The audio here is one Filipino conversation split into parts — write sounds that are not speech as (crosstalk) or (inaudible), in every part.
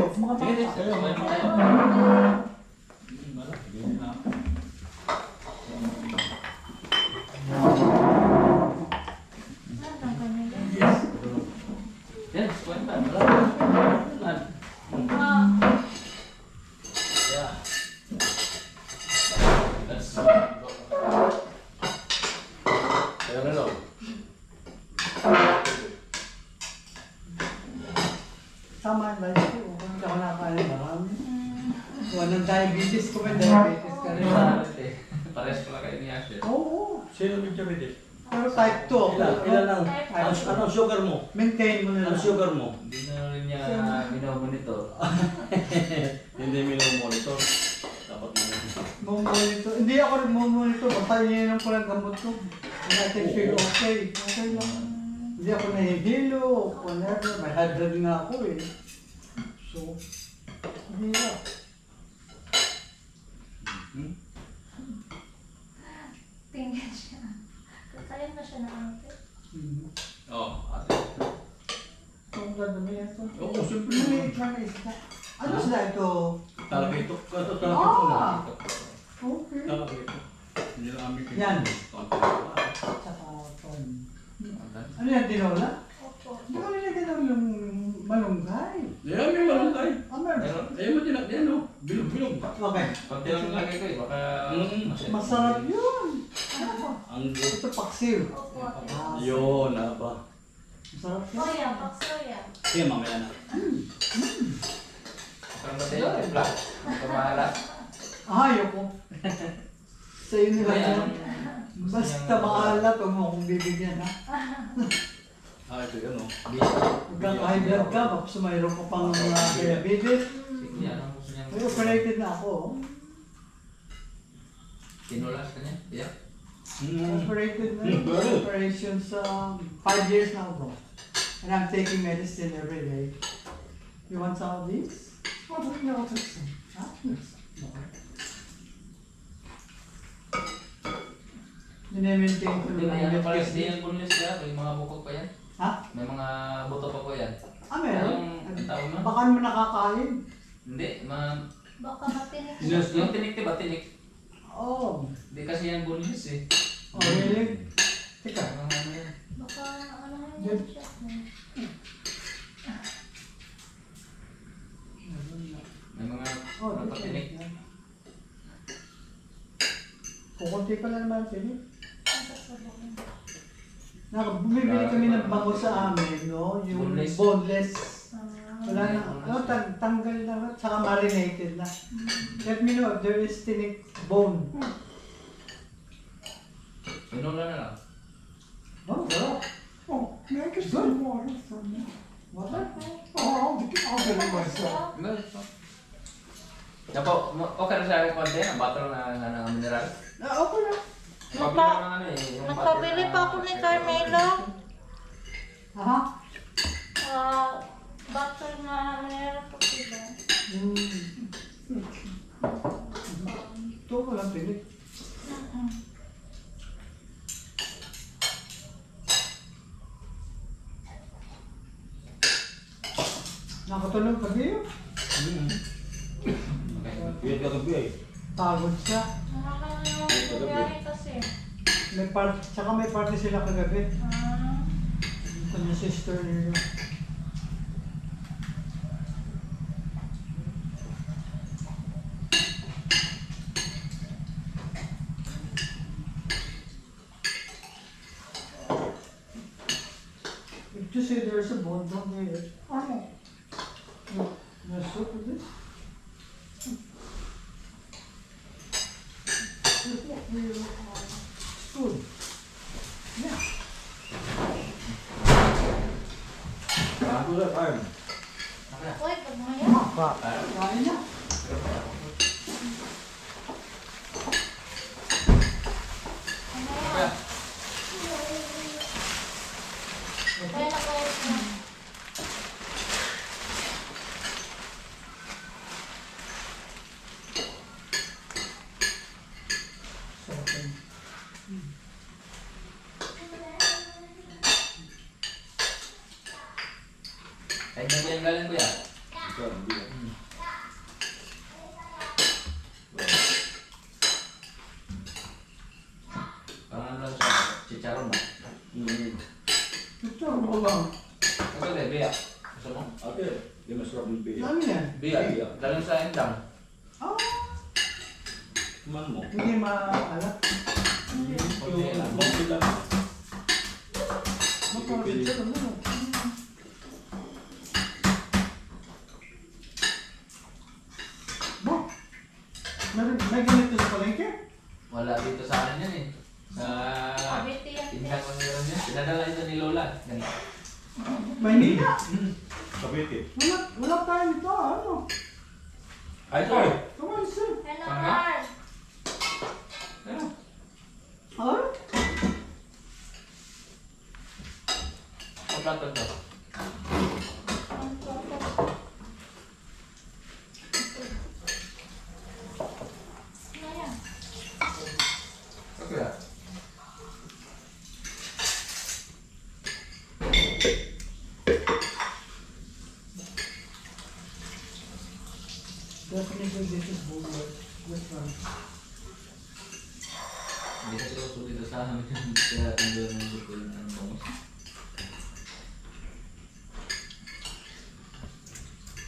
Kayo, mga bata. Yan, kwenta. Lan. Yeah. That's Kaya na lang. Tama ang life ko. Hindi ako nakakain marami. Walang diabetes ko, may diabetes ka rin. Pares pala kayo ni Asher. Oo. Sino medyo pwede? Pero type 2 ako. Ilan, ilan ang, ang, anong sugar mo? Maintain mo na Anong lang. sugar mo? Hindi na rin niya minomonitor. (laughs) Hindi monitor. Dapat mo. Mumonitor. Hindi ako rin mumonitor. Ininom ko lang gamot ko. And I can feel okay. Okay lang. Hindi ako nahihilo. Whenever. May drug nga ako eh. So, hindi na. Hmm? Tingnan siya. Kakain na siya ng ate. Mhm. Oo, ate. Ang ganda mo yan. Oo, siyempre. Maliit lang na isda. Ano sila ito? Talapito. Ito, talapito na. Ah! Okay. Talapito. Lang. Yan. Konti. Tsaka ton. Ano yan, tinola? Paksiw. Opo. Ah, Yun, ano ba? Masarap yun. Soya, pak soya. Sige, mamaya na. Parang ba tayo? Templa. Pamahalat. Ah, ayoko. Sa inyo lang (laughs) Ayan. yan. Basta maalat, huwag mo akong bibigyan ha. (laughs) Ah, ito yan o. Magkaka-high blood ka, tapos mayroon ka pang uh, diabetes. Sige, gusto niya? May operated na ako. oh. Tinulas ka niya? Yeah. Hmm. Operated na Mm, yun. good. Operations, um, five years now bro. And I'm taking medicine every day. You want some of these? Oh, no, take some. Huh? Okay. Dine-maintain ko Hindi na lang yan. bunlis niya. May mga bukog pa yan. Ha? May mga buto pa po yan. Ah, meron? Ang tawag na? Baka mo nakakain. Hindi, ma... Baka matinik siya. yung tinik, diba? Tinik. Oh. Hindi kasi yan bunlis eh. Oh, really? Teka. Ano ano yan? Baka ano nga yan siya. May mga Oh, patinik. Kukunti pa lang naman sila. Sasabok na. Naka, bumibili kami ng bango sa amin, no? Yung Boneless. boneless. Wala na, no, tang tanggal na, saka marinated na. Let me know if there is tinik bone. Pinula na lang. Oh, sarap. Oh, make it good water for me. Water? Oh, I'll, I'll get it myself. Yan po, mo- okay na sa akin konti, ang bottle na na ng mineral. Ah, okay na. Nagpa- ng ano eh. yung Nagpabili pa na- ako ni Carmelo. Aha. Ah, bottle na meron po sila. Ito ko lang tinik. Mm-mm. Nakatulog pa kayo? Hmm. Okay. Yan kagabi eh. Pagod siya. Nakakalayo yung biyahe kasi. May part, tsaka may party sila kagabi. Ah, Ito niya sister niyo. If you say there's a bone, don't eat it. Ano? No, no soup with this? Spoon. Yeah. Ako na, Carm. Okay na. Uy, pag maya. Pa. Kain na. bang? Gusto ko biya. Gusto mo? Ate, di masarap yung biya. Dami yan. Biya. Biya. Dalang sa endang. Ah, Man mo. hindi maalat. Lang. Magpapit siya ano. Bo, may, may ganito sa palengke? Wala dito sa akin yan eh. Sa yan. tindahan ko meron yan. Pinadala ito ni Lola. Ganito. Maynila. Kabiti. Wala, wala tayo nito, ano? Ay, sorry. Come on, sir. Hello? Carl. Ano? Ano? Ang plato to. Ang toto. Ano yan? Okay. Definitely this is Google. Which one? Hindi kasi uso dito sa amin. Kaya doon ang gusto yung ano mo.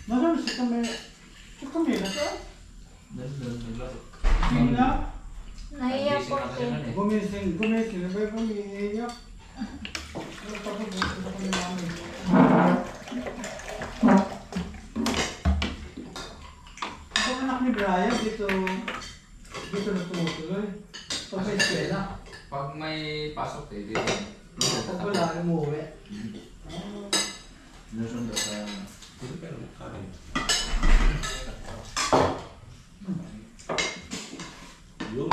Nasaan si Camila? Si Camila, sir? Doon, doon, naglaro. Camila? Nahiya Busy po na kasi siya. nun eh. Gumising, gumising. Sabay ko, iiyak. Ko, gusto ko ni mami. Brian, dito, dito na tumutuloy. Pag may eskwela, Pag may pasok eh, dito. pag wala, umuwi. Nusundo sa... Hindi pero kanin. Yun.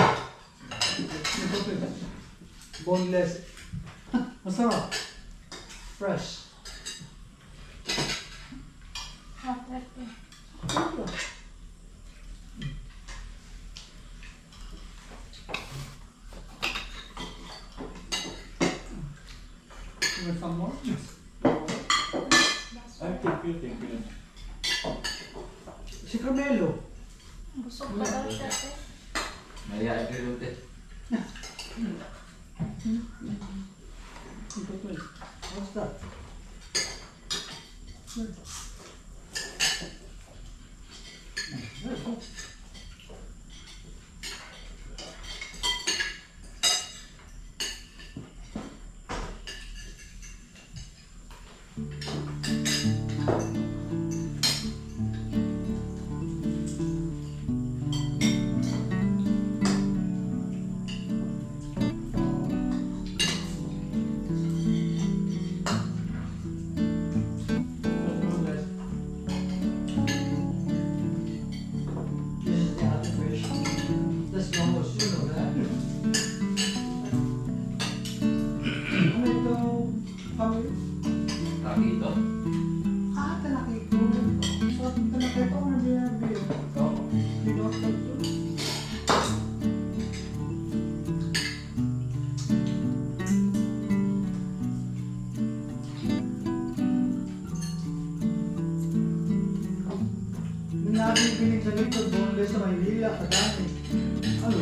Boneless. Masarap. Fresh. Ah, pwede. With some more? Ay, thank you, thank you. Si Carmelo. Busog pa daw siya. eh. Naya ito yung ute. Ito to eh. What's that? Yung nabibinig sa likod, boneless sa Maynila, kadami. Ano?